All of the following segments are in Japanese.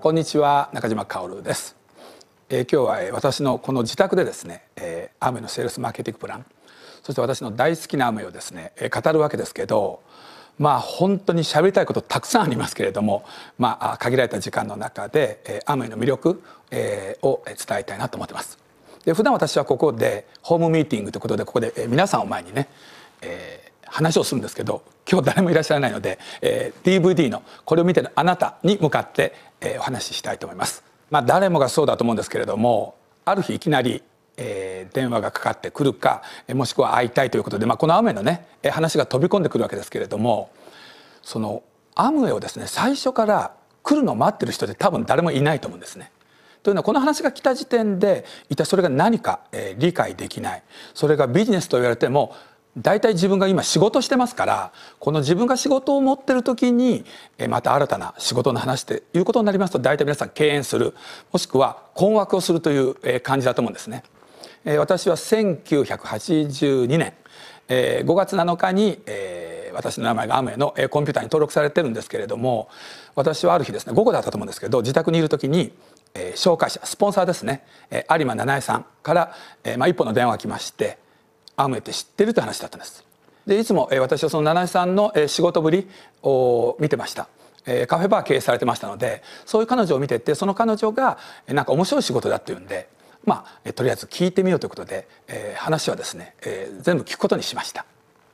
こんにちは中島薫です、えー、今日は私のこの自宅でですね、えー、アムのセールスマーケティングプランそして私の大好きなアムをですね、えー、語るわけですけどまあ本当に喋りたいことたくさんありますけれどもまあ限られた時間の中で、えー、アムの魅力、えー、を伝えたいなと思ってます。で普段私はここでホームミーティングということでここで、え、皆さんを前にね、え、話をするんですけど今日誰もいらっしゃらないので、えー、DVD のこれを見てるあなたに向かって、えー、お話ししたいと思います。まあ、誰もがそうだと思うんですけれどもある日いきなり、えー、電話がかかってくるかもしくは会いたいということで、まあ、この雨のね話が飛び込んでくるわけですけれどもそのアムウェイをですね最初から来るのを待ってる人で多分誰もいないと思うんですね。というのはこの話が来た時点で一体それが何か、えー、理解できないそれがビジネスと言われても大体自分が今仕事してますからこの自分が仕事を持ってる時にまた新たな仕事の話っていうことになりますと大体皆さん敬遠するもしくは困惑をするという感じだと思うんですね。私は1982年5月7日に私の名前がアムウェイのコンピューターに登録されてるんですけれども私はある日ですね午後だったと思うんですけど自宅にいる時に紹介者スポンサーですね有馬七重さんから一本の電話が来ましてアムウェイって知ってるという話だったんです。でいつも私はその七井さんの仕事ぶりを見てました。カフェバー経営されてましたのでそういう彼女を見ててその彼女がなんか面白い仕事だっていうんでまあとりあえず聞いてみようということで、えー、話はですね、えー、全部聞くことにしました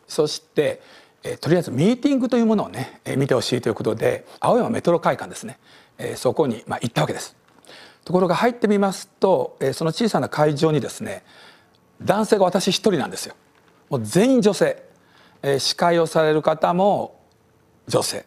そして、えー、とりあえずミーティングというものをね、えー、見てほしいということで青山メトロ会館ですね、えー、そこに、まあ、行ったわけですところが入ってみますと、えー、その小さな会場にですね男性が私一人なんですよ。もう全員女性、えー、司会をされる方も女性。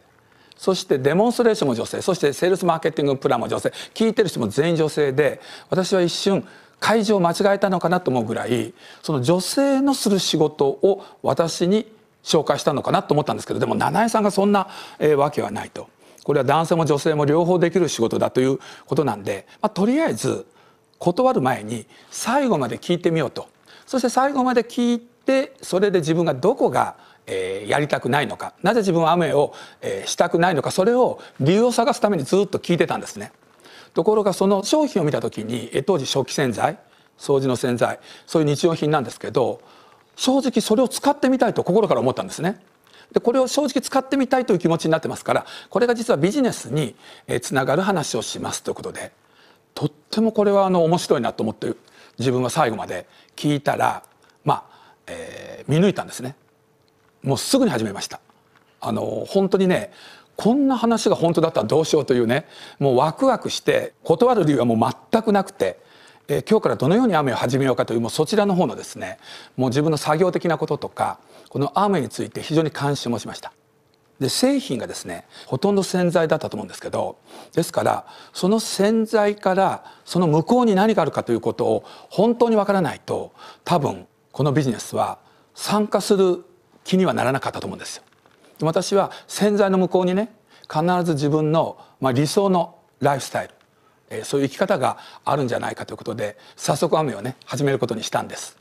そしてデモンストレーションも女性。そしてセールスマーケティングプランも女性。聞いてる人も全員女性で私は一瞬会場を間違えたのかなと思うぐらいその女性のする仕事を私に紹介したのかなと思ったんですけどでも七重さんがそんな、えー、わけはないと。これは男性も女性も両方できる仕事だということなんで、まあ、とりあえず断る前に最後まで聞いてみようと。そして最後まで聞いてそれで自分がどこがえ、やりたくないのかなぜ自分は雨を、え、したくないのかそれを理由を探すためにずっと聞いてたんですね。ところがその商品を見た時に、え、当時食器洗剤掃除の洗剤そういう日用品なんですけど正直それを使ってみたいと心から思ったんですね。でこれを正直使ってみたいという気持ちになってますからこれが実はビジネスにつながる話をしますということでとってもこれはあの面白いなと思って自分は最後まで聞いたらまあ、えー、見抜いたんですね。もうすぐに始めました。あの本当にねこんな話が本当だったらどうしようというねもうワクワクして断る理由はもう全くなくて、えー、今日からどのように雨を始めようかというもうそちらの方のですねもう自分の作業的なこととかこの雨について非常に関心を持ちました。で製品がですねほとんど洗剤だったと思うんですけどですからその洗剤からその向こうに何があるかということを本当にわからないと多分このビジネスは参加する気にはならなかったと思うんですよ。私は洗剤の向こうにね必ず自分の、まあ、理想のライフスタイル、えー、そういう生き方があるんじゃないかということで早速雨をね始めることにしたんです。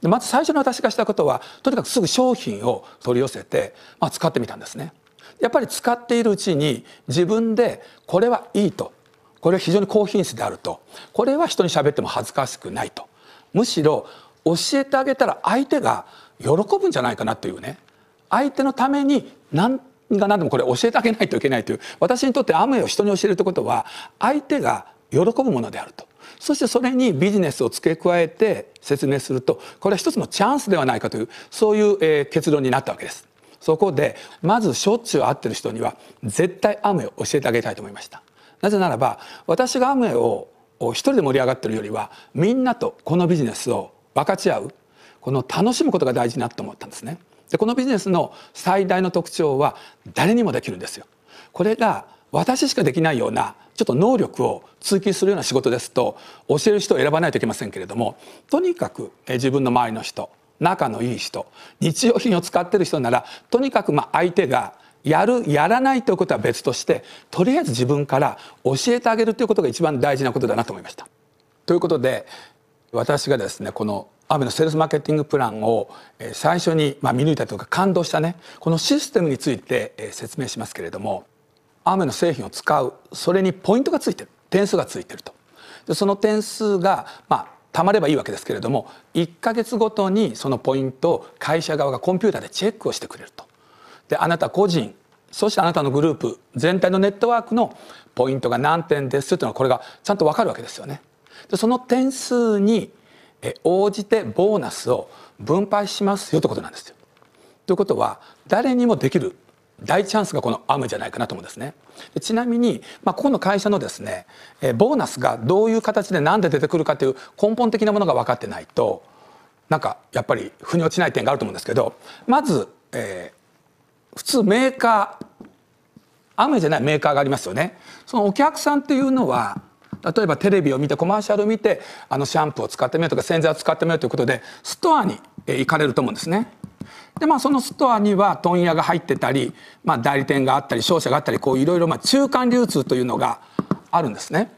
でまず最初の私がしたことはとにかくすぐ商品を取り寄せて、まあ、使ってみたんですね。やっぱり使っているうちに自分でこれはいいと。これは非常に高品質であると。これは人に喋っても恥ずかしくないと。むしろ教えてあげたら相手が喜ぶんじゃないかなというね。相手のために何が何でもこれ教えてあげないといけないという。私にとって雨を人に教えるということは相手が喜ぶものであると。そしてそれにビジネスを付け加えて説明するとこれは一つのチャンスではないかというそういう、結論になったわけです。そこでまずしょっちゅう会ってる人には絶対雨を教えてあげたいと思いました。なぜならば私が雨を一人で盛り上がってるよりはみんなとこのビジネスを分かち合うこの楽しむことが大事なと思ったんですね。でこのビジネスの最大の特徴は誰にもできるんですよ。これが私しかできないようなちょっと能力を追求するような仕事ですと教える人を選ばないといけませんけれどもとにかく自分の周りの人仲のいい人日用品を使ってる人ならとにかくま相手がやるやらないということは別としてとりあえず自分から教えてあげるということが一番大事なことだなと思いました。ということで私がですねこのアメのセールスマーケティングプランを最初に見抜いたというか感動したねこのシステムについて説明しますけれどもアムウェイの製品を使うそれにポイントがついてる点数がついてるとその点数がまあたまればいいわけですけれども1か月ごとにそのポイントを会社側がコンピューターでチェックをしてくれるとであなた個人そしてあなたのグループ全体のネットワークのポイントが何点ですというのはこれがちゃんと分かるわけですよね。でその点数に応じてボーナスを分配しますよということなんですよ。ということは誰にもできる大チャンスがこのアムじゃないかなと思うんですね。ちなみに、まあ、ここの会社のですねえボーナスがどういう形で何で出てくるかという根本的なものが分かってないとなんかやっぱり腑に落ちない点があると思うんですけどまず、えー、普通メーカー雨じゃないメーカーがありますよね。そのお客さんっていうのは例えばテレビを見てコマーシャルを見てあのシャンプーを使ってみようとか洗剤を使ってみようということでストアに行かれると思うんですね。でまあそのストアには問屋が入ってたり、まあ、代理店があったり商社があったりこういろいろまあ中間流通というのがあるんですね。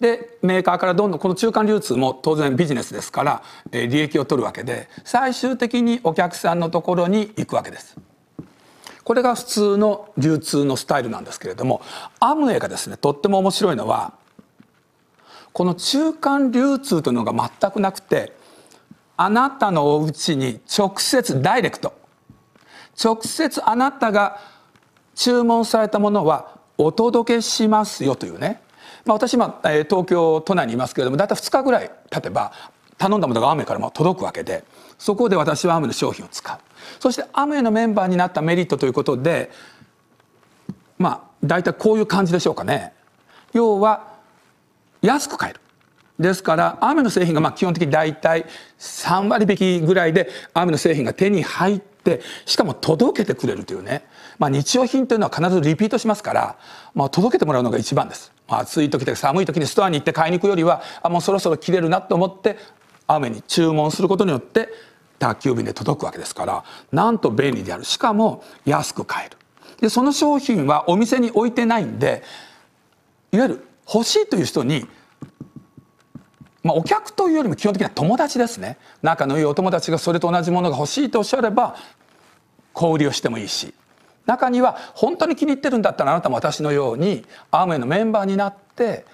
でメーカーからどんどんこの中間流通も当然ビジネスですから、え利益を取るわけで最終的にお客さんのところに行くわけです。これが普通の流通のスタイルなんですけれどもアムウェイがですねとっても面白いのはこの中間流通というのが全くなくてあなたのお家に直接ダイレクト。直接あなたが注文されたものはお届けしますよというね、まあ、私今、東京都内にいますけれども大体2日ぐらい経てば頼んだものがアムウェイからも届くわけでそこで私はアムウェイの商品を使う。そしてアムウェイのメンバーになったメリットということでまあ大体こういう感じでしょうかね。要は安く買える。ですからアーメの製品がまあ基本的に大体3割引きぐらいでアーメの製品が手に入ってしかも届けてくれるというね、まあ、日用品というのは必ずリピートしますから、まあ、届けてもらうのが一番です、まあ、暑い時とか寒い時にストアに行って買いに行くよりはあもうそろそろ切れるなと思ってアーメに注文することによって宅急便で届くわけですからなんと便利である。しかも安く買える。でその商品はお店に置いてないんでいわゆる欲しいという人にまあ、お客というよりも基本的には友達ですね。仲のいいお友達がそれと同じものが欲しいとおっしゃれば小売りをしてもいいし。中には本当に気に入ってるんだったらあなたも私のようにアームウェイのメンバーになって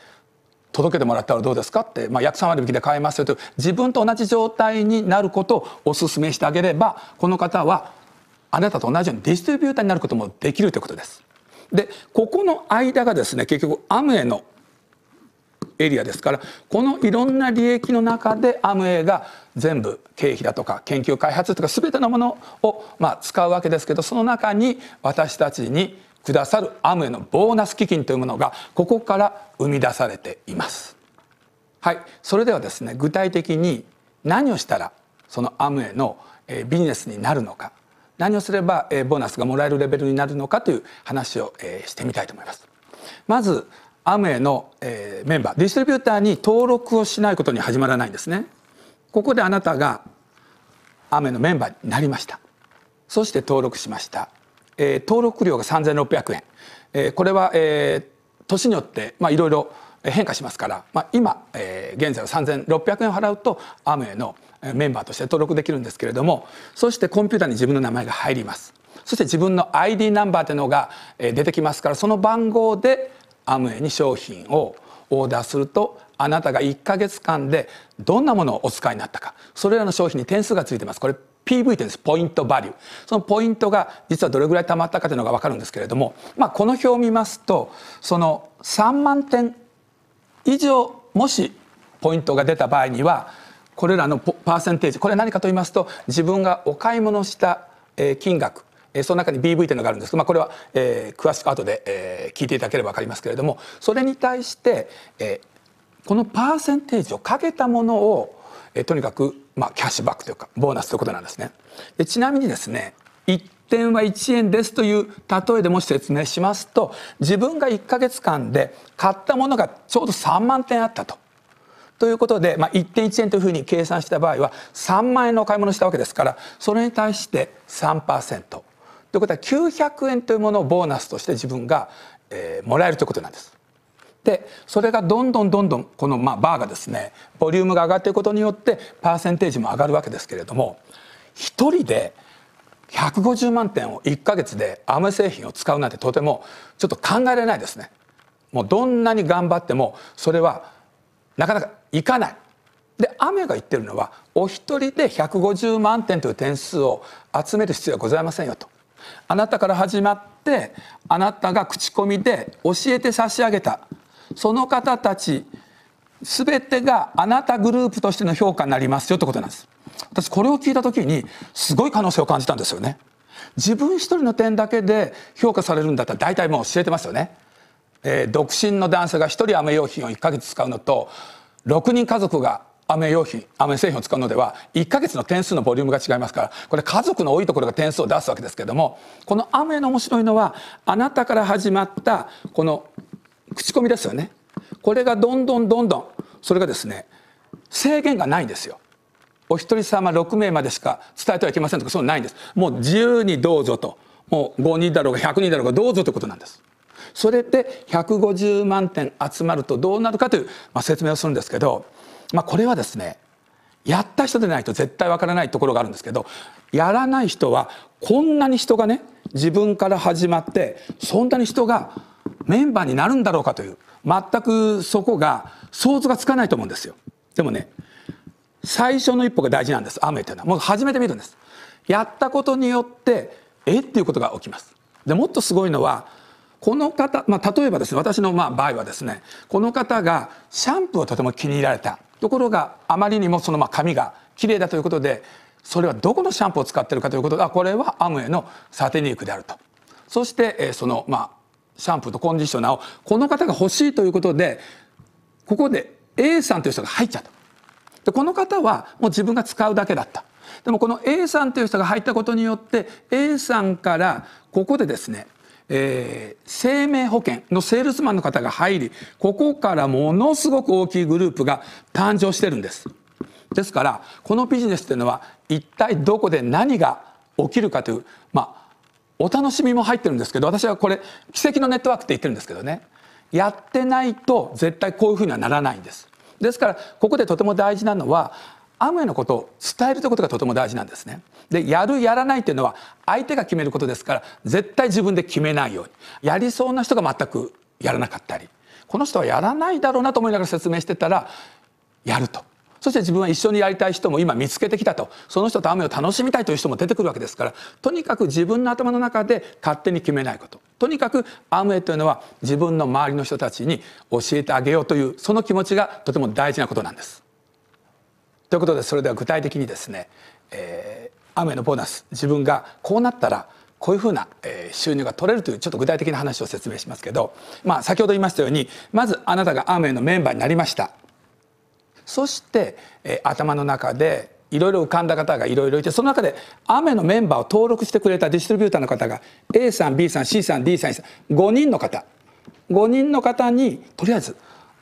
届けてもらったらどうですかって、まあ、約3割引きで買えますよと。自分と同じ状態になることをお勧めしてあげればこの方はあなたと同じようにディストリビューターになることもできるということです。でここの間がですね結局アムウェイのエリアですからこのいろんな利益の中でアムウェイが全部経費だとか研究開発とか全てのものをまあ使うわけですけどその中に私たちにくださるアムウェイのボーナス基金というものがここから生み出されています。はい、それではですね具体的に何をしたらそのアムウェイのビジネスになるのか何をすればボーナスがもらえるレベルになるのかという話をしてみたいと思います。まずアムウェイの、えー、メンバーディストリビューターに登録をしないことに始まらないんですね。ここであなたがアムウェイのメンバーになりました。そして登録しました、えー、登録料が3600円、えー、これは、えー、年によってまあいろいろ変化しますから、まあ、今、えー、現在は3600円払うとアムウェイのメンバーとして登録できるんですけれどもそしてコンピューターに自分の名前が入ります。そして自分の ID ナンバーというのが出てきますからその番号でアムウェイに商品をオーダーするとあなたが1か月間でどんなものをお使いになったか。それらの商品に点数がついてます。これ PV です。ポイントバリュー。そのポイントが実はどれぐらい貯まったかというのが分かるんですけれども、まあ、この表を見ますとその3万点以上もしポイントが出た場合にはこれらのパーセンテージこれは何かと言いますと自分がお買い物した金額その中に BV というのがあるんですけど、まあ、これは、えー、詳しく後で、えー、聞いていただければ分かりますけれどもそれに対して、え、このパーセンテージをかけたものを、え、とにかく、まあ、キャッシュバックというかボーナスということなんですね。でちなみにですね1点は1円ですという例えでもし説明しますと自分が1か月間で買ったものがちょうど3万点あったと。ということで、まあ、1.1円というふうに計算した場合は3万円のお買い物をしたわけですからそれに対して3%。ということは900円というものをボーナスとして自分が、えー、もらえるということなんです。でそれがどんどんどんどんこのまあバーがですねボリュームが上がっていくことによってパーセンテージも上がるわけですけれども1人で150万点を1ヶ月でアメ製品を使うなんてとてもちょっと考えられないですね。もうどんなに頑張ってもそれはなかなかいかない。で雨が言ってるのはお一人で150万点という点数を集める必要はございませんよと。あなたから始まってあなたが口コミで教えて差し上げた。その方たち全てがあなたグループとしての評価になりますよ。ってことなんです。私これを聞いた時にすごい可能性を感じたんですよね。自分一人の点だけで評価されるんだったら大体もう教えてますよね、えー、独身の男性が1人雨用品を1ヶ月使うのと6人家族が雨用品雨製品を使うのでは1ヶ月の点数のボリュームが違いますからこれ家族の多いところが点数を出すわけですけれどもこの雨の面白いのはあなたから始まったこの口コミですよね。これがどんどんどんどんそれがですね制限がないんですよ。お一人様6名までしか伝えてはいけませんとかそうないんです。もう自由にどうぞと。もう5人だろうが100人だろうがどうぞということなんです。それで150万点集まるとどうなるかという、まあ、説明をするんですけど、まあ、これはですねやった人でないと絶対わからないところがあるんですけどやらない人はこんなに人がね自分から始まってそんなに人がメンバーになるんだろうかという全くそこが想像がつかないと思うんですよ。でもね最初の一歩が大事なんです。雨というのは。もう始めてみるんです。やったことによってえ？っていうことが起きます。でもっとすごいのはこの方、まあ、例えばですね私のまあ場合はですねこの方がシャンプーをとても気に入られた。ところがあまりにもそのまあ髪が綺麗だということでそれはどこのシャンプーを使ってるかということがこれはアムウェイのサテニークであると。そしてそのまあシャンプーとコンディショナーをこの方が欲しいということでここで A さんという人が入っちゃった。でこの方はもう自分が使うだけだった。でもこの A さんという人が入ったことによって A さんからここでですねえー、生命保険のセールスマンの方が入りここからものすごく大きいグループが誕生してるんです。ですからこのビジネスというのは一体どこで何が起きるかというまあお楽しみも入ってるんですけど私はこれ奇跡のネットワークって言ってるんですけどね。やってないと絶対こういうふうにはならないんです。ですからここでとても大事なのは雨のことを伝えるということがとても大事なんですね。でやるやらないというのは相手が決めることですから絶対自分で決めないように。やりそうな人が全くやらなかったり。この人はやらないだろうなと思いながら説明してたらやると。そして自分は一緒にやりたい人も今見つけてきたと。その人と雨を楽しみたいという人も出てくるわけですからとにかく自分の頭の中で勝手に決めないこと。とにかくアムウェイというのは自分の周りの人たちに教えてあげようというその気持ちがとても大事なことなんです。ということでそれでは具体的にですね、えー、アムウェイのボーナス自分がこうなったらこういうふうな収入が取れるというちょっと具体的な話を説明しますけど、まあ、先ほど言いましたようにまずあなたがアーメイのメンバーになりました。そして、えー、頭の中でいろいろ浮かんだ方がいろいろいてその中で雨のメンバーを登録してくれたディストリビューターの方が A さん B さん C さん D さん E さん5人の方。5人の方にとりあえず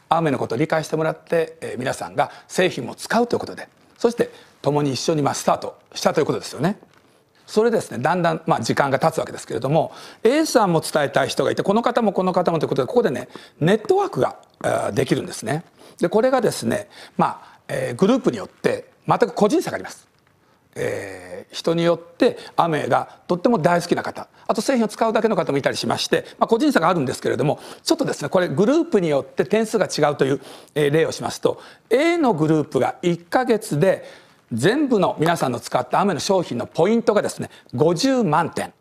雨のことを理解してもらって、えー、皆さんが製品も使うということでそして共に一緒にまあスタートしたということですよね。それですねだんだんまあ時間が経つわけですけれども A さんも伝えたい人がいてこの方もこの方もということでここでねネットワークができるんですね。でこれがですねまあ、えー、グループによって全く個人差があります。えー、人によって雨がとっても大好きな方あと製品を使うだけの方もいたりしまして、まあ、個人差があるんですけれどもちょっとですねこれグループによって点数が違うという、えー、例をしますと A のグループが1ヶ月で全部の皆さんの使った雨の商品のポイントがですね50万点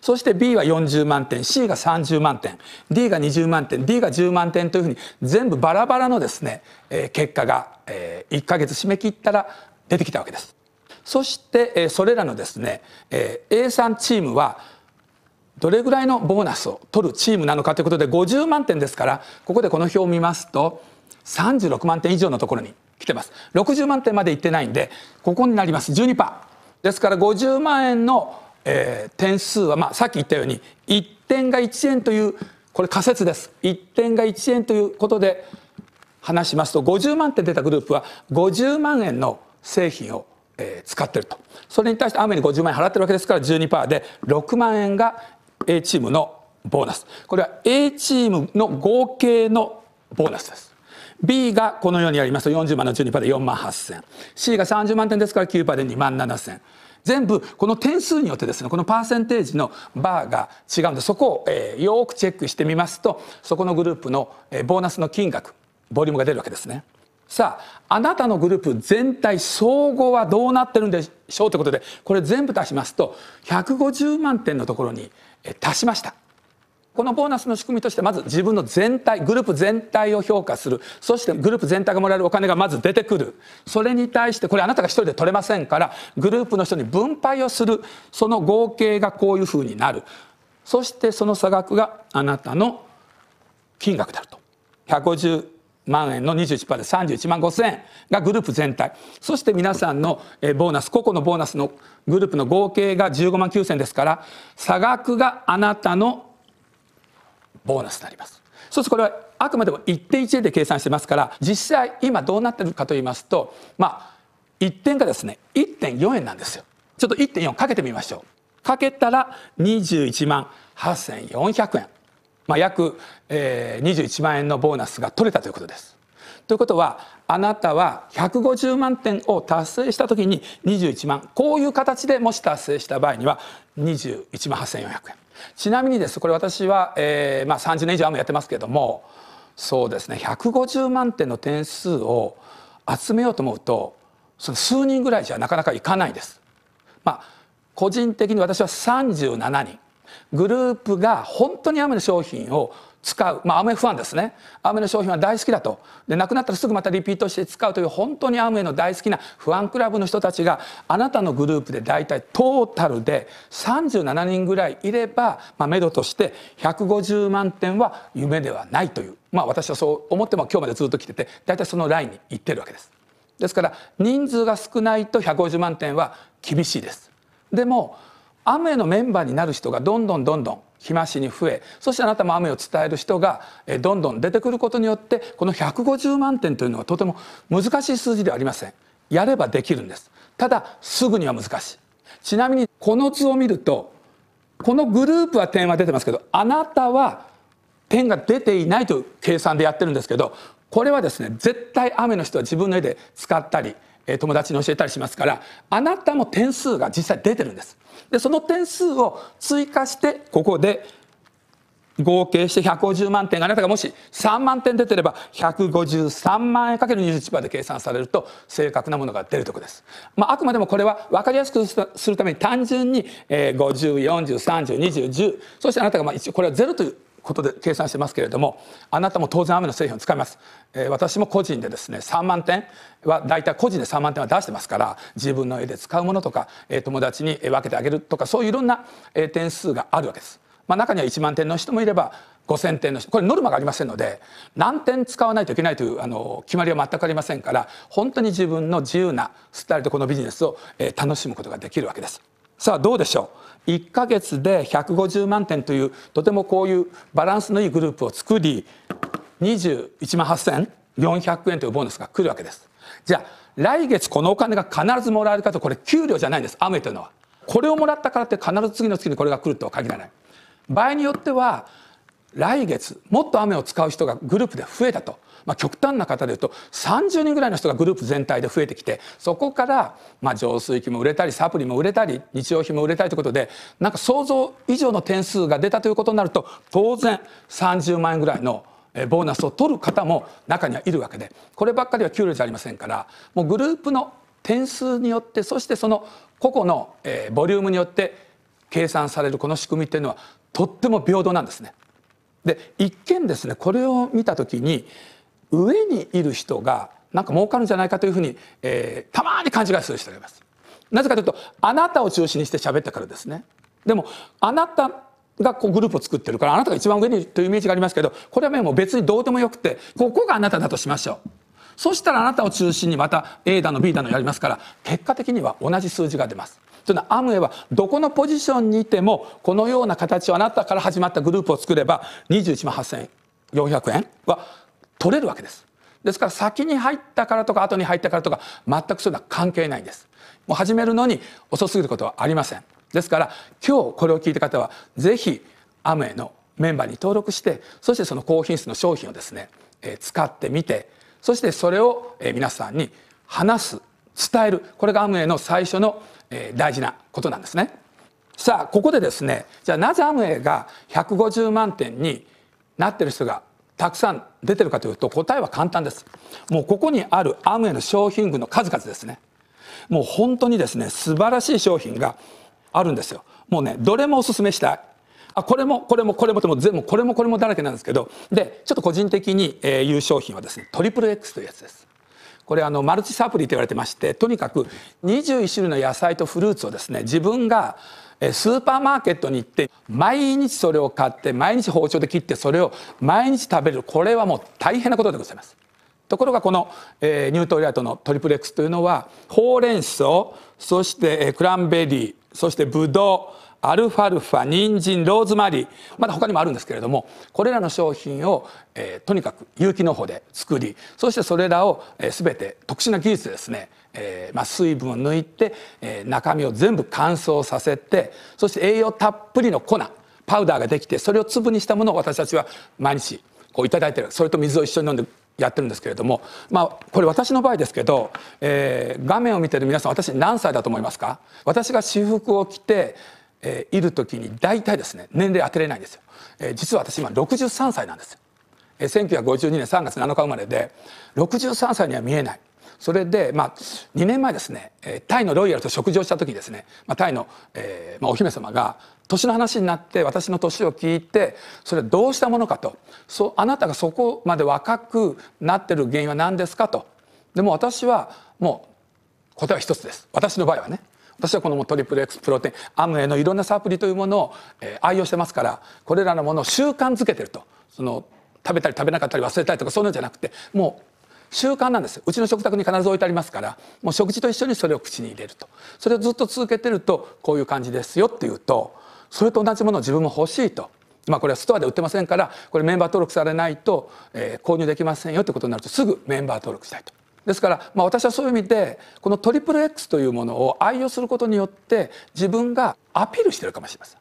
そして B は40万点 C が30万点 D が20万点 D が10万点というふうに全部バラバラのですね、えー、結果が、えー、1ヶ月締め切ったら出てきたわけです。そして、それらのですね、A さんチームはどれぐらいのボーナスを取るチームなのかということで50万点ですからここでこの表を見ますと36万点以上のところに来てます。60万点までいってないんでここになります。12%ですから50万円のえー、点数は、まあ、さっき言ったように1点が1円というこれ仮説です。1点が1円ということで話しますと50万点出たグループは50万円の製品を、えー、使ってると。それに対して雨に50万円払ってるわけですから12%で6万円が A チームのボーナス。これは A チームの合計のボーナスです。B がこのようにやりますと40万の12%で4万8000 C が30万点ですから9%で2万7000全部この点数によってですねこのパーセンテージのバーが違うんでそこを、えー、よくチェックしてみますとそこのグループの、えー、ボーナスの金額ボリュームが出るわけですね。さああなたのグループ全体総合はどうなってるんでしょうということでこれ全部足しますと150万点のところに足しました。このボーナスの仕組みとしてまず自分の全体グループ全体を評価する。そしてグループ全体がもらえるお金がまず出てくる。それに対してこれあなたが一人で取れませんからグループの人に分配をする。その合計がこういうふうになる。そしてその差額があなたの金額であると。150万円の21%で31万5千円がグループ全体。そして皆さんのボーナス個々のボーナスのグループの合計が15万9,000ですから差額があなたのボーナスになります。そしてこれはあくまでも1.1円で計算してますから実際今どうなってるかと言いますとまあ1点がですね1.4円なんですよ。ちょっと1.4かけてみましょう。かけたら21万8400円。まあ、約、えー、21万円のボーナスが取れたということです。ということはあなたは150万点を達成した時に21万こういう形でもし達成した場合には21万8400円ちなみにですこれ私は、えーまあ、30年以上アムやってますけれどもそうですね150万点の点数を集めようと思うとその数人ぐらいじゃなかなかいかないです。まあ個人的に私は37人グループが本当にアメの商品を使う、まあ、アメファンですねアメの商品は大好きだとでなくなったらすぐまたリピートして使うという本当にアメの大好きなファンクラブの人たちがあなたのグループで大体トータルで37人ぐらいいれば、まあ、目処として150万点は夢ではないという、まあ、私はそう思っても今日までずっと来てて大体そのラインに行ってるわけです。ですから人数が少ないと150万点は厳しいです。でも雨のメンバーになる人がどんどんどんどん日増しに増えそしてあなたも雨を伝える人がどんどん出てくることによってこの150万点というのはとても難しい数字ではありません。やればできるんです。ただすぐには難しい。ちなみにこの図を見るとこのグループは点は出てますけどあなたは点が出ていないという計算でやってるんですけどこれはですね絶対雨の人は自分の絵で使ったり友達に教えたりしますからあなたも点数が実際出てるんです。でその点数を追加してここで合計して150万点あなたがもし3万点出てれば153万円かける21%で計算されると正確なものが出るところです。まあ、あくまでもこれは分かりやすくするために単純に5040302010そしてあなたがまあ一応これは0ということで計算してますけれどもあなたも当然雨の製品を使います、えー、私も個人でですね3万点は大体個人で3万点は出してますから自分の絵で使うものとか、えー、友達に分けてあげるとかそういういろんな、え、点数があるわけです、まあ、中には1万点の人もいれば5,000点の人これノルマがありませんので何点使わないといけないというあの決まりは全くありませんから本当に自分の自由なスタイルでこのビジネスを、え、楽しむことができるわけです。さあどうでしょう？1ヶ月で150万点というとてもこういうバランスのいいグループを作り21万8400円というボーナスが来るわけです。じゃあ来月このお金が必ずもらえるかとこれ給料じゃないんです。雨というのは。これをもらったからって必ず次の月にこれが来るとは限らない。場合によっては来月もっと雨を使う人がグループで増えたと。まあ、極端な方でいうと30人ぐらいの人がグループ全体で増えてきてそこからまあ浄水器も売れたりサプリも売れたり日用品も売れたりということでなんか想像以上の点数が出たということになると当然30万円ぐらいのボーナスを取る方も中にはいるわけでこればっかりは給料じゃありませんからもうグループの点数によってそしてその個々のボリュームによって計算されるこの仕組みっていうのはとっても平等なんですね。で一見ですねこれを見た時に上にいる人がなんか儲かるんじゃないかというふうに、えー、たまに勘違いする人がいます。なぜかというとあなたを中心にして喋ったからですね。でもあなたがこうグループを作ってるからあなたが一番上にというイメージがありますけどこれはもう別にどうでもよくてここがあなただとしましょう。そしたらあなたを中心にまた A だの B だのやりますから結果的には同じ数字が出ます。というのはアムウェイはどこのポジションにいてもこのような形をあなたから始まったグループを作れば21万8400円は取れるわけです。ですから先に入ったからとか後に入ったからとか全くそういうのは関係ないんです。もう始めるのに遅すぎることはありません。ですから今日これを聞いた方はぜひアムウェイのメンバーに登録してそしてその高品質の商品をですね、え使ってみてそしてそれをえ皆さんに話す伝える。これがアムウェイの最初の、えー、大事なことなんですね。さあここでですねじゃあなぜアムウェイが150万点になってる人がたくさん出てるかというと答えは簡単です。もうここにあるアムウェイの商品群の数々ですね。もう本当にですね素晴らしい商品があるんですよ。もうねどれもおすすめしたい。あこれもこれもこれもも全部これもこれもだらけなんですけど。でちょっと個人的に、えー、言う商品はですねトリプル X というやつです。これあのマルチサプリと言われてましてとにかく21種類の野菜とフルーツをですね自分がスーパーマーケットに行って毎日それを買って毎日包丁で切ってそれを毎日食べる。これはもう大変なことでございます。ところがこの、えー、ニュートリアートのトリプル X というのはほうれん草そして、え、クランベリーそしてブドウアルファルファ人参ローズマリーまだ他にもあるんですけれどもこれらの商品を、えー、とにかく有機農法で作りそしてそれらを、えー、全て特殊な技術でですね、えーまあ、水分を抜いて、えー、中身を全部乾燥させてそして栄養たっぷりの粉パウダーができてそれを粒にしたものを私たちは毎日こう頂いてる。それと水を一緒に飲んでやってるんですけれどもまあこれ私の場合ですけど、えー、画面を見てる皆さん私何歳だと思いますか？私が私服を着てえー、いる時に大体ですね年齢当てれないんですよ、えー、実は私今63歳なんです、えー、1952年3月7日生まれで63歳には見えない。それで、まあ、2年前ですねタイのロイヤルと食事をした時ですね、まあ、タイの、えーまあ、お姫様が年の話になって私の年を聞いてそれはどうしたものかと。そあなたがそこまで若くなってる原因は何ですかと。でも私はもう答えは一つです。私の場合はね。私はこのトリプル X プロテインアムウェイのいろんなサプリというものを、えー、愛用してますからこれらのものを習慣づけてると。その食べたり食べなかったり忘れたりとかそういうのじゃなくてもう習慣なんです。うちの食卓に必ず置いてありますからもう食事と一緒にそれを口に入れると。それをずっと続けてるとこういう感じですよっていうとそれと同じものを自分も欲しいと。まあ、これはストアで売ってませんからこれメンバー登録されないと、えー、購入できませんよってことになるとすぐメンバー登録したいと。ですから、まあ、私はそういう意味でこのトリプル X というものを愛用することによって自分がアピールしてるかもしれません。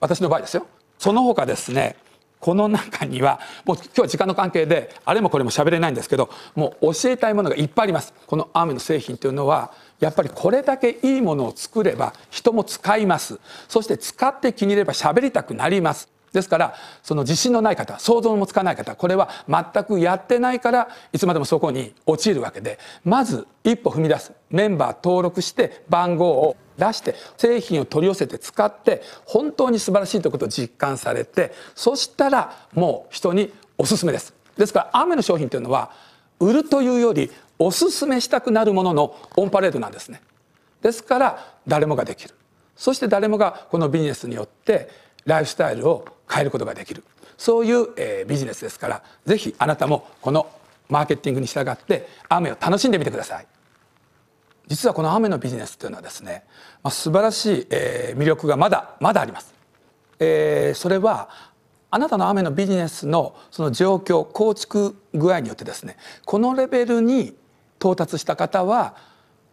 私の場合ですよ。その他ですねこの中にはもう今日は時間の関係であれもこれも喋れないんですけどもう教えたいものがいっぱいあります。このアーメの製品というのはやっぱりこれだけいいものを作れば人も使います。そして使って気に入れば喋りたくなります。ですからその自信のない方想像もつかない方これは全くやってないからいつまでもそこに陥るわけでまず一歩踏み出す。メンバー登録して番号を出して製品を取り寄せて使って本当に素晴らしいということを実感されてそしたらもう人におすすめです。ですから雨の商品というのは売るというよりおすすめしたくなるもののオンパレードなんですね。ですから誰もができる。そして誰もがこのビジネスによってライフスタイルを変えることができる。そういう、えー、ビジネスですからぜひあなたもこのマーケティングに従って雨を楽しんでみてください。実はこの雨のビジネスというのはですね、まあ、素晴らしい、えー、魅力がまだまだあります、えー、それはあなたの雨のビジネスのその状況構築具合によってですねこのレベルに到達した方は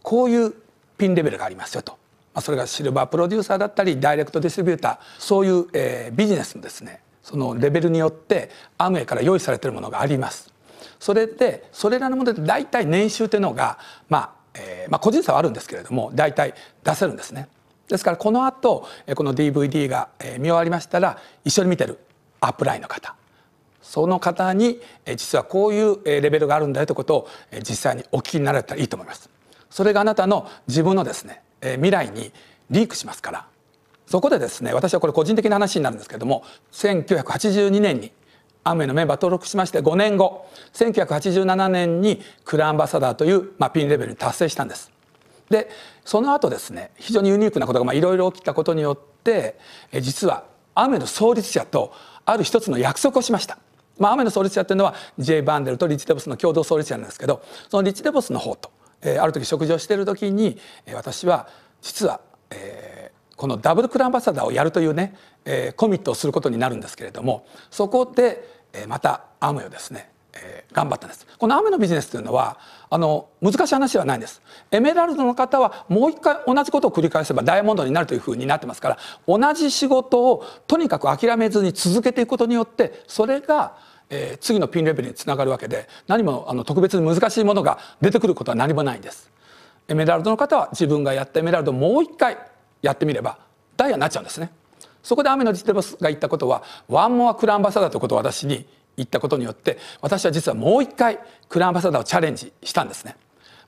こういうピンレベルがありますよとまあ、それがシルバープロデューサーだったりダイレクトディストリビューターそういう、えー、ビジネスのですねそのレベルによってアムウェイから用意されているものがあります。それでそれらのもので大体年収というのが、まあえーまあ、個人差はあるんですけれども大体出せるんですね。ですからこの後この DVD が見終わりましたら一緒に見てるアップラインの方その方に実はこういうレベルがあるんだよということを実際にお聞きになられたらいいと思います。それがあなたの自分のですね未来にリークしますからそこでですね私はこれ個人的な話になるんですけれども1982年にアムウェイのメンバー登録しまして5年後1987年にクラアンバサダーという、まあ、ピンレベルに達成したんです。でその後ですね非常にユニークなことがいろいろ起きたことによって実はアムウェイの創立者とある一つの約束をしました。まあ、アムウェイの創立者っていうのは J. バンデルとリッチ・デボスの共同創立者なんですけどそのリッチ・デボスの方とえー、ある時食事をしている時に、えー、私は実は、えー、このダブルクランバサダーをやるというね、えー、コミットをすることになるんですけれどもそこで、またアムをですね、えー、頑張ったんです。このアムのビジネスというのはあの難しい話ではないんです。エメラルドの方はもう一回同じことを繰り返せばダイヤモンドになるというふうになってますから同じ仕事をとにかく諦めずに続けていくことによってそれがえー、次のピンレベルにつながるわけで何もあの特別に難しいものが出てくることは何もないんです。エメラルドの方は自分がやったエメラルドをもう一回やってみればダイヤになっちゃうんですね。そこで雨のディテボスが言ったことはワンモアクランバサダーということを私に言ったことによって私は実はもう一回クランバサダーをチャレンジしたんですね。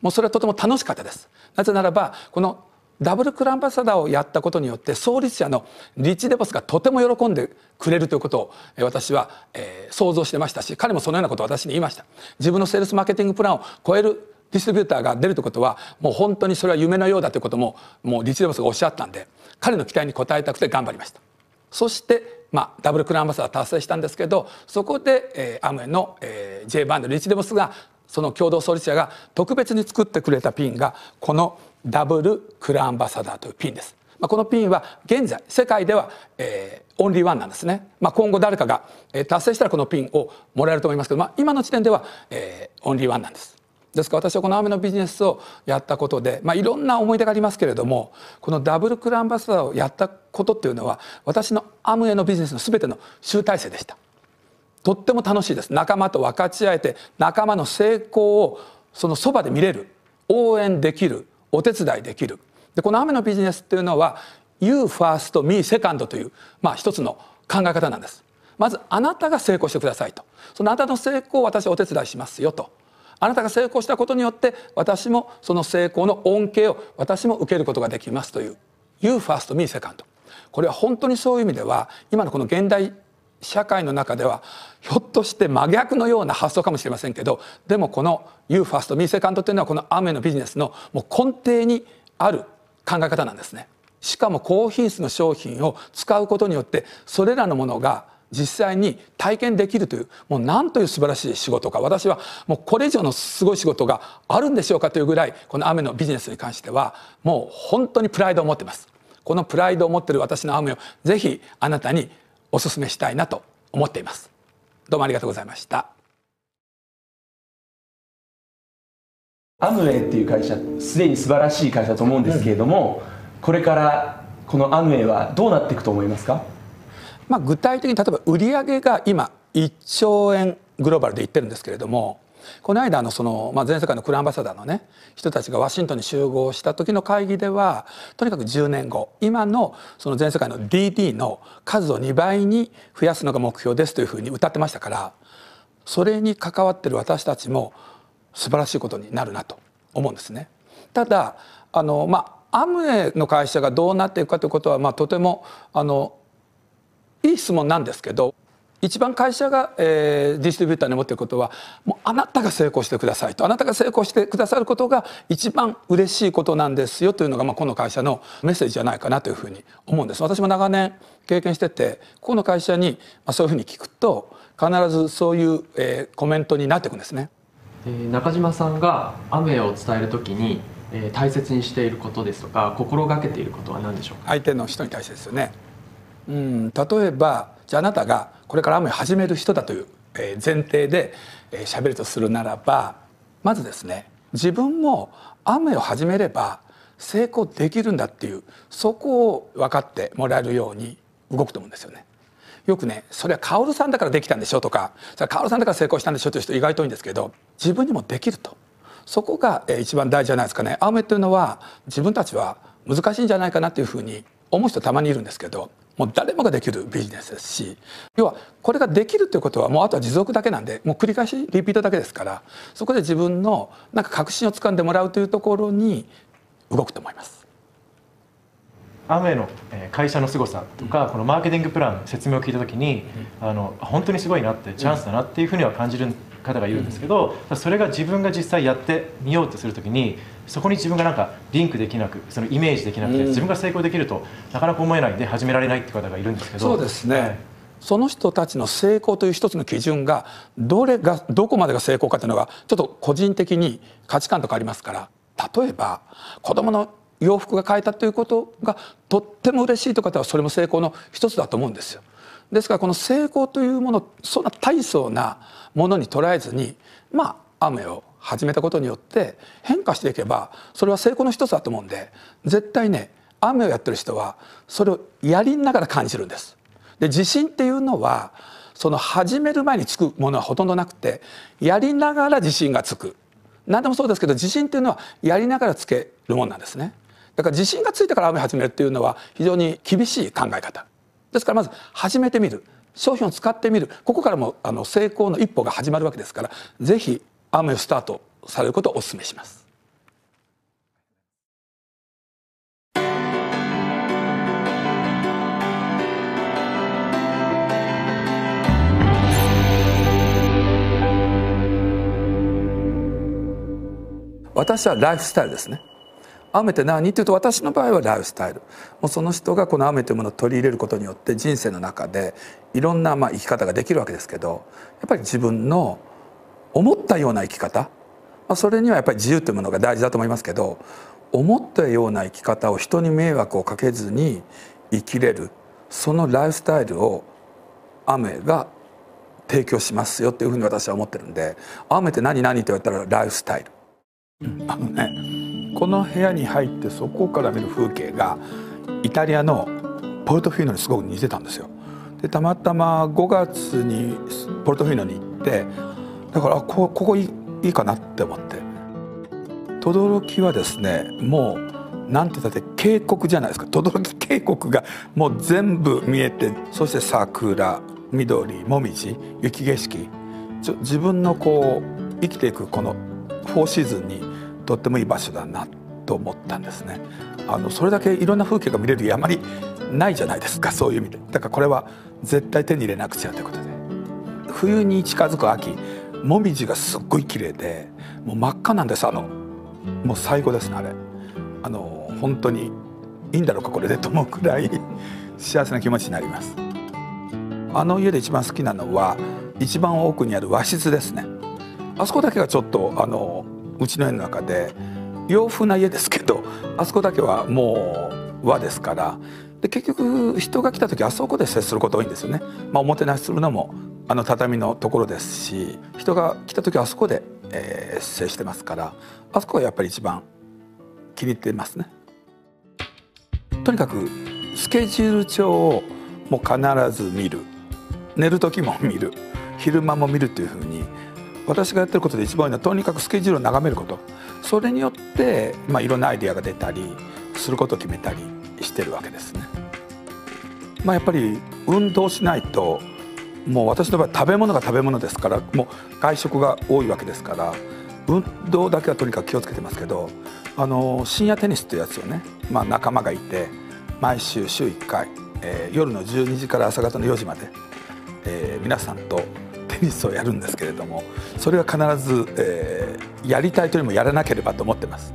もうそれはとても楽しかったです。なぜならばこのダブルクランバサダーをやったことによって創立者のリッチ・デボスがとても喜んでくれるということを私は、想像してましたし彼もそのようなことを私に言いました。自分のセールスマーケティングプランを超えるディストリビューターが出るということはもう本当にそれは夢のようだということももうリッチ・デボスがおっしゃったんで彼の期待に応えたくて頑張りましたそしてまあ、ダブルクラウンアンバサダー達成したんですけどそこで、えー、アムウェイの、えー、J バンドリッチ・デボスがその共同創立者が特別に作ってくれたピンがこのダブルクラウンアンバサダーというピンです。まあ、このピンは現在世界では、えー、オンリーワンなんですね、まあ、今後誰かが、えー、達成したらこのピンをもらえると思いますけど、まあ、今の時点では、えー、オンリーワンなんです。ですから私はこの雨のビジネスをやったことで、まあ、いろんな思い出がありますけれどもこのダブルクランバサダーをやったことっていうのは私のアムウェイのビジネスの全ての集大成でした。とっても楽しいです。仲間と分かち合えて仲間の成功をそのそばで見れる。応援できる。お手伝いできる。でこの雨のビジネスっていうのは You first, me second という、まあ、一つの考え方なんです。まずあなたが成功してくださいと。そのあなたの成功を私はお手伝いしますよと。あなたが成功したことによって私もその成功の恩恵を私も受けることができますという You first, me second これは本当にそういう意味では今のこの現代社会の中ではひょっとして真逆のような発想かもしれませんけどでもこの You First Me Second というのはこのアメのビジネスのもう根底にある考え方なんですね。しかも高品質の商品を使うことによってそれらのものが実際に体験できるというもう何という素晴らしい仕事か。私はもうこれ以上のすごい仕事があるんでしょうかというぐらいこの雨のビジネスに関してはもう本当にプライドを持ってます。このプライドを持っている私の雨をぜひあなたにお勧めしたいなと思っています。どうもありがとうございました。アムウェイっていう会社すでに素晴らしい会社だと思うんですけれども、うん、これからこのアムウェイはどうなっていくと思いますか、まあ、具体的に例えば売上が今1兆円グローバルで言ってるんですけれどもこの間のその、まあ、全世界のクランバサダーのね人たちがワシントンに集合した時の会議ではとにかく10年後今のその全世界の DD の数を2倍に増やすのが目標ですというふうに歌ってましたからそれに関わってる私たちも素晴らしいことになるなと思うんですね。ただあの、まあ、アムウェイの会社がどうなっていくかということは、まあ、とてもあのいい質問なんですけど一番会社が、えー、ディストリビューターに持っていることはもうあなたが成功してくださいと。あなたが成功してくださることが一番嬉しいことなんですよというのが、まあ、この会社のメッセージじゃないかなというふうに思うんです。私も長年経験しててこの会社に、まあ、そういうふうに聞くと必ずそういう、えー、コメントになっていくんですね、えー、中島さんが雨を伝えるときに、えー、大切にしていることですとか心がけていることは何でしょうか？相手の人に対してですよねうん例えばじゃああなたがこれから雨を始める人だという前提で喋るとするならばまずですね自分も雨を始めれば成功できるんだっていうそこを分かってもらえるように動くと思うんですよね。よくねそれは薫さんだからできたんでしょとかそれは薫さんだから成功したんでしょという人意外と多いんですけど自分にもできるとそこが一番大事じゃないですかね。雨というのは自分たちは難しいんじゃないかなというふうに思う人たまにいるんですけどもう誰もができるビジネスですし要はこれができるということはもうあとは持続だけなんでもう繰り返しリピートだけですからそこで自分のなんか確信をつかんでもらうというところに動くと思います。アムウェイの会社の凄さとか、このマーケティングプラン説明を聞いた時に、あの本当にすごいなってチャンスだなっていうふうには感じる方がいるんですけど、それが自分が実際やってみようとする時にそこに自分がなんかリンクできなくそのイメージできなくて、自分が成功できるとなかなか思えないで始められないって方がいるんですけど。そうですね、はい、その人たちの成功という一つの基準がどれがどこまでが成功かというのがちょっと個人的に価値観とかありますから。例えば子供の洋服が買えたということがとっても嬉しいという方はそれも成功の一つだと思うんですよ。ですからこの成功というものそんな大層なものに捉えずにまあ雨を始めたことによって変化していけばそれは成功の一つだと思うんで絶対ね雨をやってる人はそれをやりながら感じるんです。で自信っていうのはその始める前につくものはほとんどなくてやりながら自信がつく。何でもそうですけど自信っていうのはやりながらつけるもんなんですね。だから自信がついてから雨始めるっていうのは非常に厳しい考え方。ですからまず始めてみる。商品を使ってみる。ここからもあの成功の一歩が始まるわけですからぜひ雨をスタートされることをお勧めします。私はライフスタイルですね。雨って何？っていうと私の場合はライフスタイル。もうその人がこの雨というものを取り入れることによって人生の中でいろんなまあ生き方ができるわけですけどやっぱり自分の思ったような生き方、まあ、それにはやっぱり自由というものが大事だと思いますけど思ったような生き方を人に迷惑をかけずに生きれるそのライフスタイルを雨が提供しますよっていうふうに私は思ってるんで雨って何何って言われたらライフスタイル。あのねこの部屋に入ってそこから見る風景がイタリアのポルトフィーノにすごく似てたんですよ。でたまたま5月にポルトフィーノに行ってだからこここいいいいかなって思って。轟はですねもうなんて言ったって渓谷じゃないですか。轟渓谷がもう全部見えてそして桜緑もみじ雪景色。ちょ自分のこう生きていくこのフォーシーズンにとってもいい場所だなと思ったんですね。あのそれだけいろんな風景が見れる山にないじゃないですか そういう意味で。だからこれは絶対手に入れなくちゃということで。冬に近づく秋もみじがすっごい綺麗でもう真っ赤なんです。あのもう最後ですねあれ。あの本当にいいんだろうかこれでと思うくらい幸せな気持ちになります。あの家で一番好きなのは一番奥にある和室ですね。あそこだけがちょっとあのうちの家の中で洋風な家ですけどあそこだけはもう和ですからで結局人が来た時あそこで接すること多いんですよね。まあ、おもてなしするのもあの畳のところですし人が来た時あそこで、えー、接してますからあそこがやっぱり一番気に入ってますね。とにかくスケジュール帳をもう必ず見る寝る時も見る昼間も見るというふうに私がやってることで一番多いのはとにかくスケジュールを眺めることそれによって、まあ、いろんなアイデアが出たりすることを決めたりしてるわけですね。まあ、やっぱり運動しないともう私の場合食べ物が食べ物ですからもう外食が多いわけですから運動だけはとにかく気をつけてますけどあの深夜テニスというやつをね、まあ、仲間がいて毎週週1回、えー、夜の12時から朝方の4時まで、えー、皆さんとテニスをやるんですけれどもそれは必ず、えー、やりたいというよりもやらなければと思ってます。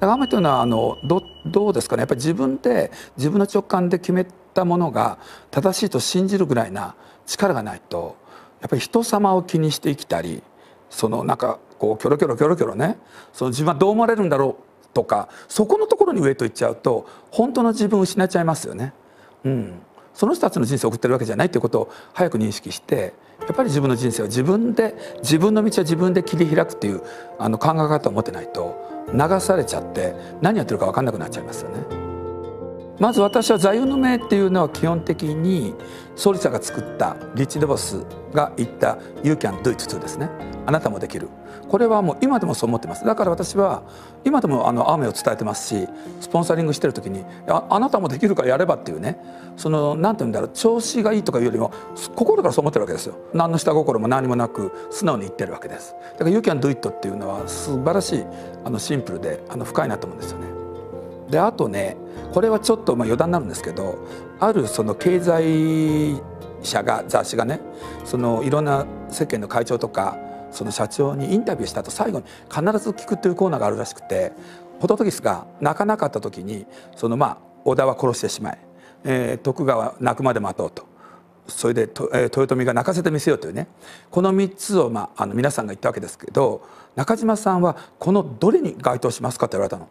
雨というのはあのどどうですかねやっぱり自分で自分の直感で決めたものが正しいと信じるぐらいな力がないとやっぱり人様を気にして生きたりそのなんかこうキョロキョロキョロキョロねその自分はどう思われるんだろうとかそこのところにウエイトいっちゃうと本当の自分を失っちゃいますよね。うん、その人たちの人生を送ってるわけじゃないということを早く認識してやっぱり自分の人生を自分で自分の道は自分で切り開くっていうあの考え方を持ってないと流されちゃって何やってるか分かんなくなっちゃいますよね。まず私は座右の銘っていうのは基本的に総理さんが作ったリッチ・デボスが言った「You can do it too」ですねあなたもできるこれはもう今でもそう思ってます。だから私は今でもあの雨を伝えてますしスポンサリングしてる時にああなたもできるからやればっていうねその何て言うんだろう調子がいいとかいうよりも心からそう思ってるわけですよ。何の下心も何もなく素直に言ってるわけです。だから「You can do it」っていうのは素晴らしいあのシンプルであの深いなと思うんですよね。であとねこれはちょっとまあ余談になるんですけどあるその経済社が雑誌がねそのいろんな世間の会長とかその社長にインタビューした後最後に必ず聞くというコーナーがあるらしくてホトトギスが泣かなかった時にそのまあ織田は殺してしまええー、徳川泣くまで待とうとそれで、えー、豊臣が泣かせてみせようというねこの3つを、まあ、あの皆さんが言ったわけですけど中島さんはこのどれに該当しますかって言われたの。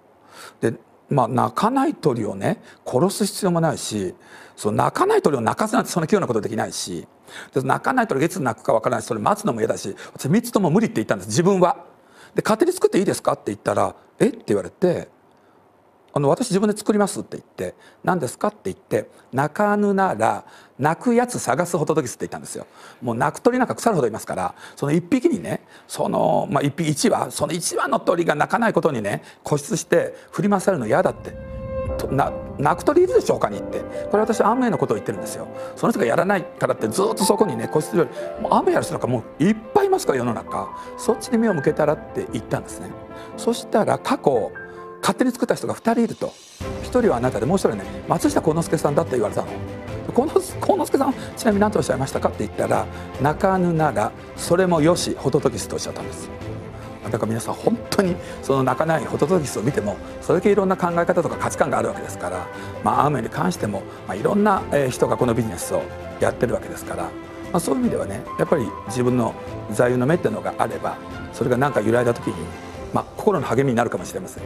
でまあ、泣かない鳥をね殺す必要もないしその泣かない鳥を泣かすなんてそんな器用なことできないし泣かない鳥がいつ泣くかわからないしそれ待つのも嫌だし私3つとも無理って言ったんです自分は。で勝手に作っていいですかって言ったら「え？っ?」て言われて「あの私自分で作りますって言って何ですかって言って泣かぬなら泣くやつ探すホトトギスって言ったんですよ。もう泣く鳥なんか腐るほどいますからその一匹にねその、まあ、一匹一羽その一羽の鳥が泣かないことにね固執して振り回されるの嫌だって。な泣く鳥いるでしょうかにって。これ私アムウェイのことを言ってるんですよ。その人がやらないからってずっとそこにね固執する。よりもうアムウェイやる人なんかもういっぱいいますから世の中。そっちに目を向けたらって言ったんですね。そしたら過去勝手に作った人が2人いると。1人はあなたでもう1人はね松下幸之助さんだって言われたの。幸之助さんちなみに何とおっしゃいましたかって言ったら泣かぬならそれもよしホトトギスとおっしゃったんです。だから皆さん本当にその泣かないホトトギスを見てもそれだけいろんな考え方とか価値観があるわけですから、まあ、アーメンに関しても、まあ、いろんな人がこのビジネスをやってるわけですから、まあ、そういう意味ではねやっぱり自分の座右の目っていうのがあればそれが何か揺らいだ時に、まあ、心の励みになるかもしれません。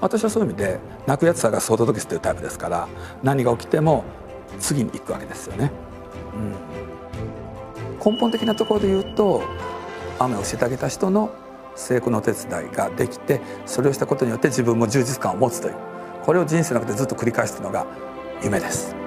私はそういう意味で泣くやつ探すホトトギスというタイプですから何が起きても次に行くわけですよね。うん、根本的なところで言うと雨を教えてあげた人の成功のお手伝いができてそれをしたことによって自分も充実感を持つというこれを人生の中でずっと繰り返すのが夢です。